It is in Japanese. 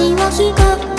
星は光